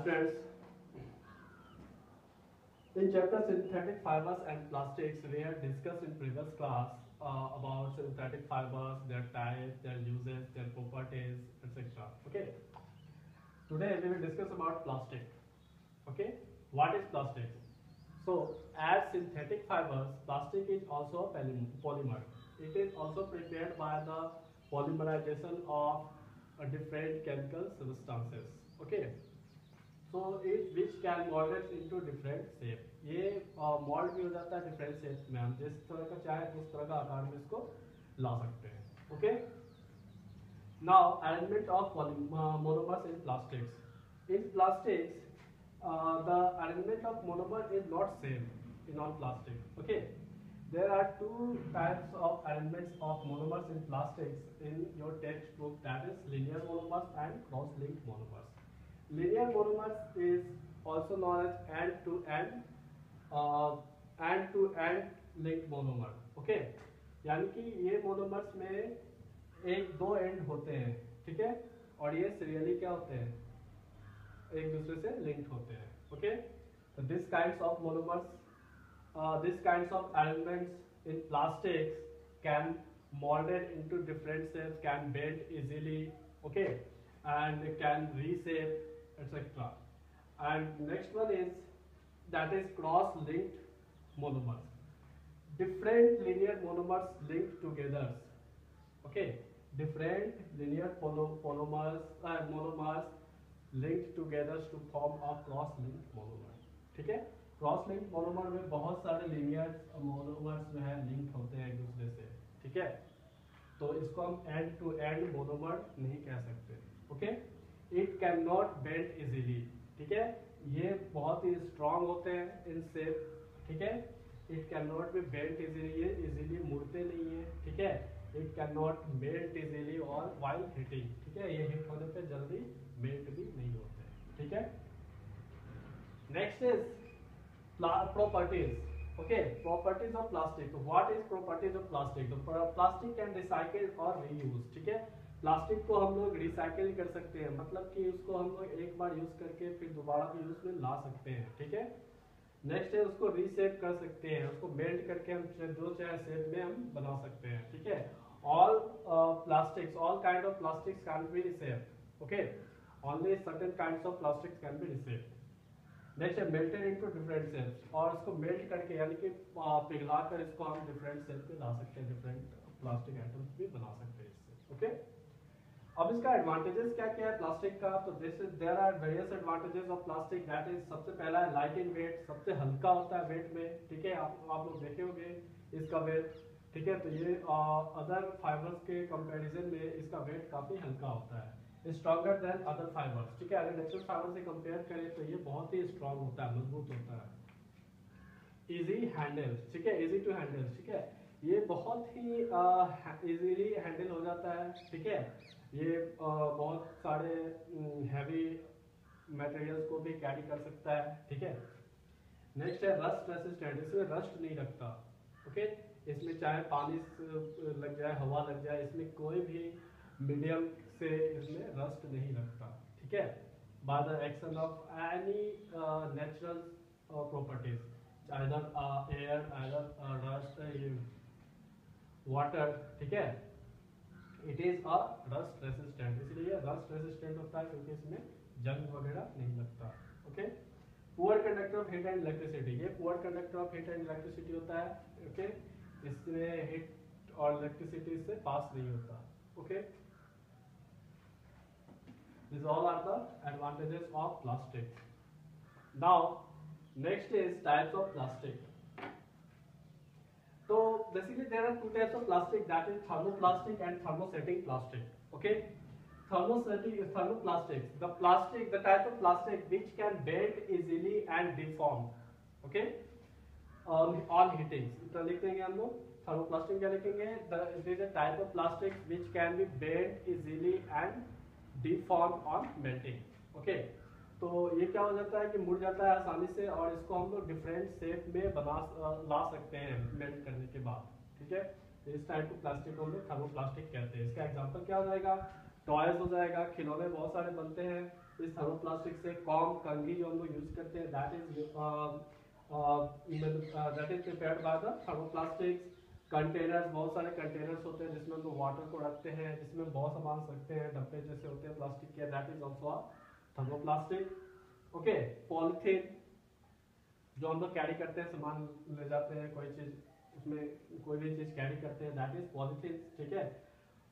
Friends. In chapter synthetic fibers and plastics, we have discussed in previous class uh, about synthetic fibers, their type, their uses, their properties, etc. Okay. Today we will discuss about plastic. Okay. What is plastic? So, as synthetic fibers, plastic is also a polymer. It is also prepared by the polymerization of uh, different chemical substances. Okay. So it which can moulded into different shape ये mould भी हो जाता है different shape में। हम जिस तरह का चाहे उस तरह का आकार में इसको ला सकते हैं। Okay? Now arrangement of monomers in plastics in plastics the arrangement of monomer is not same in all plastic okay there are two types of arrangements of monomers in plastics in your text book that is linear monomers and cross link monomers linear monomers is also known as end to end uh, end to end linked monomer okay okay? यानी कि ये monomers में एक दो and होते हैं ठीक है और ये सीरियली क्या होते हैं एक दूसरे से लिंक्ड होते हैं ओके तो this kinds of monomers this kinds of elements in plastics can molded into different shapes can bend easily okay and can reshape etc and next one is that is cross linked monomers different linear monomers linked together okay different linear polymers uh, monomers linked together to form a cross linked monomer ठीक है cross link monomer में बहुत सारे linear monomers जो है link होते हैं एक दूसरे से ठीक है तो इसको हम एंड टू एंड मोनोमर नहीं कह सकते okay it can not bend easily ठीक है? ये बहुत ही स्ट्रांग होते हैं इन सेप ठीक है? It can not be bent easily easily मुड़ते नहीं है। ठीक है? It can not melt easily और वाइल हिटिंग ठीक है? ये हिट होने पे जल्दी मेल्ट भी नहीं होते ठीक है? Next is properties okay properties of plastic what is properties of plastic plastic can recycle और रीयूज ठीक है? प्लास्टिक को हम लोग रिसाइकिल कर सकते हैं। मतलब कि उसको हम लोग एक बार यूज़ करके फिर दोबारा भी यूज़ में ला सकते हैं, ठीक है? नेक्स्ट है, उसको रीसेप कर सकते हैं। उसको मेल्ट करके हम जो चाहे शेप में हम बना सकते हैं, ठीक है? All plastics all kind of plastics can be recycled okay only certain kinds of plastics can be recycled next है मेल्टेड इनटू डिफरेंट शेप्स और इसको मेल्ट करके, यानी कि पिघला कर इसको हम डिफरेंट शेप पे ला सकते हैं डिफरेंट प्लास्टिक आइटम्स भी बना सकते हैं इससे ओके okay? अब इसका एडवांटेजेस क्या क्या है प्लास्टिक का? तो this is there are various advantages of plastic that is सबसे पहला है लाइट इन वेट सबसे हल्का होता है वेट में, ठीक है? आप आप लोग देखे होंगे इसका वेट ठीक है? तो ये अदर फाइबर्स के कंपैरिजन में इसका वेट काफ़ी हल्का होता है। स्ट्रॉन्गर देन अदर फाइबर्स ठीक है? अगर नेचुरल फाइबर से कंपेयर करें तो ये बहुत ही स्ट्रॉन्ग होता है, मज़बूत होता है। इजी हैंडल ठीक है? इजी टू हैंडल ठीक है? ये बहुत ही इजीली हैंडल हो जाता है, ठीक है? ये बहुत सारे हैवी मटेरियल्स को भी कैरी कर सकता है ठीक है? नेक्स्ट है रस्ट रेसिस्टेंट इसमें रस्ट नहीं रखता ओके इसमें चाहे पानी लग जाए हवा लग जाए इसमें कोई भी मीडियम से इसमें रस्ट नहीं रखता ठीक है? By the action of any natural properties either uh, rust uh, water ठीक है? It is a rust resistant इसलिए रस्ट रेसिस्टेंट होता है क्योंकि इसमें जंग वगैरह नहीं लगता। Okay poor conductor of heat and electricity ये poor conductor of heat and electricity होता है ओके इसमें हीट और इलेक्ट्रिसिटी से पास नहीं होता okay These all are the advantages of plastic. Now, next is types of plastic. Basically there are two types of plastic that is thermoplastic and thermosetting plastic. Okay. Thermosetting is thermoplastics. The plastic, the type of plastic which can bend easily and deform. Okay. On, on heating. तो लिख देंगे हम लोग thermoplastic क्या लिखेंगे? The, is a type of plastic which can be bent easily and deformed on melting. Okay. तो ये क्या हो जाता है कि मुड़ जाता है आसानी से और इसको हम लोग डिफरेंट शेप में बना ला सकते हैं मेल्ट करने के बाद, ठीक है? तो इस टाइप को प्लास्टिक को हम लोग थर्मोप्लास्टिक कहते हैं। इसका एग्जांपल क्या हो जाएगा? टॉयज हो जाएगा, खिलौने बहुत सारे बनते हैं। इस थर्मोप्लास्टिक से कॉम, कंघी जो हम लोग यूज़ करते हैं that is that is prepared by the thermoplastics containers बहुत सारे कंटेनर्स होते हैं जिसमें हम लोग वाटर को रखते हैं, जिसमें बहुत सामान रखते हैं, डब्बे जैसे होते हैं प्लास्टिक के। That is also thermoplastic. Okay polythene, जो हम लोग कैरी करते हैं, सामान ले जाते हैं, कोई चीज़, उसमें कोई भी चीज़ कैरी करते हैं दैट इज़ पॉलिथीन ठीक है?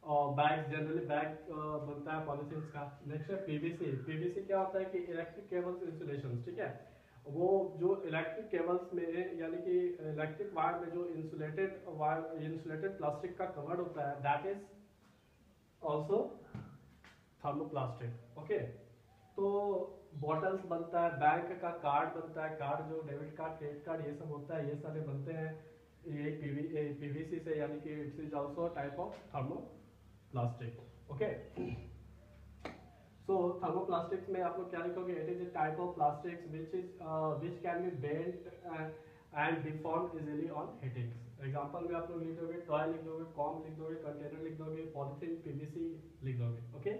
और बैग जनरली बैग बनता है पॉलिथीन का। नेक्स्ट है पीवीसी पीवीसी क्या होता है कि इलेक्ट्रिक केबल्स इंसुलेशन ठीक है? वो जो इलेक्ट्रिक केबल्स में, यानी कि इलेक्ट्रिक वायर में जो इंसुलेटेड वायर इंसुलेटेड प्लास्टिक का कवर होता है that is also thermoplastic okay तो बॉटल्स बनता है बैंक का कार्ड बनता है कार्ड जो डेबिट कार्ड क्रेडिट कार्ड ये सब होता है ये सारे बनते हैं। ये पीवी पीवीसी से यानी कि it's is also type of thermoplastic okay So thermoplastics में आप लोग क्या लिखोगे? Is a type of plastics which is uh, which can be bent and, and deformed easily on example में आप लोग लिख दोगे टॉय लिख दोगे कॉम लिख दोगे कंटेनर लिख दोगे पॉलिथीन पीवीसी लिख दोगे ओके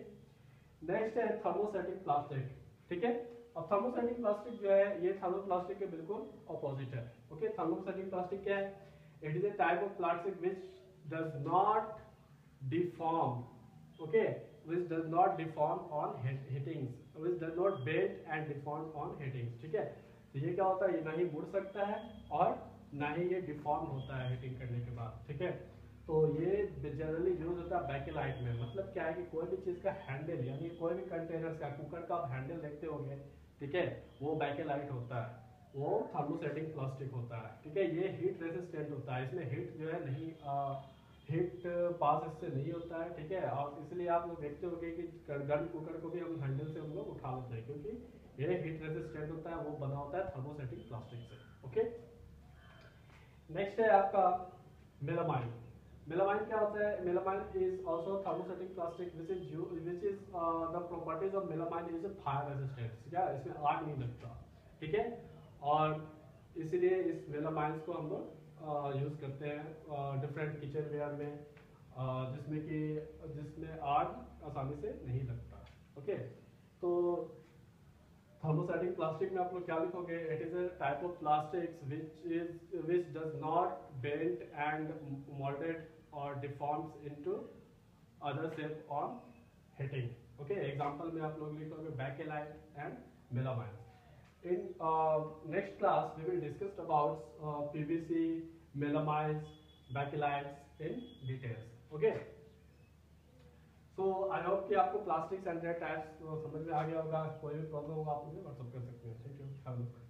नेक्स्ट है थर्मोसेटिक प्लास्टिक ठीक है? अब थर्मोसेटिक प्लास्टिक जो है, ये थर्मोप्लास्टिक के बिल्कुल ऑपोजिट है। ओके थर्मोसेटिक प्लास्टिक क्या है? It is a type of plastic which does not deform okay which does not deform on hittings which does not bend and deform on hittings ठीक है? तो ये क्या होता है? ये ना ही मुड़ सकता है और ना ही ये डिफॉर्म होता है हिटिंग करने के बाद। ठीक है? तो ये जनरली यूज़ होता है बैकेलाइट में। मतलब क्या है कि कोई भी चीज़ का हैंडल यानी कोई भी कंटेनर का कुकर का आप हैंडल देखते होंगे ठीक है? वो बैकेलाइट होता है। वो थर्मोसेटिंग प्लास्टिक होता है ठीक है? ये हीट रेसिस्टेंट होता है। इसमें हीट जो है नहीं आ, हीट पास इससे नहीं होता है ठीक है? और इसलिए आप लोग देखते हो कि गर्म कुकर को भी हम हैंडल से हम लोग उठा लेते हैं क्योंकि ये हीट रेजिस्टेंट होता है वो बना होता है थर्मोसेटिक प्लास्टिक से ओके नेक्स्ट है आपका मेलामाइन मेलामाइन क्या होता है? Melamine is also thermosetting plastic which is which is the properties of melamine is fire resistant क्या इसमें आग नहीं लगता। ठीक है? और इसीलिए इस मेलामाइंस को हम लोग यूज़ करते हैं डिफरेंट किचन वेयर में जिसमें कि, जिसमें आग आसानी से नहीं लगता। ओके तो थर्मोसेटिक प्लास्टिक में आप लोग क्या लिखोगे it is a type of plastic which is which does not bend and moulded और deforms into other shape on heating okay example में आप लोग लिखोगे bakelite and melamine In uh, next class, we will discuss about uh, PVC, melamides, bakelite in details. Okay. So hope कि आपको plastic their types समझ में आ गया होगा, कोई भी प्रॉब्लम होगा आप मुझे व्हाट्सअप कर सकते हैं। Thank you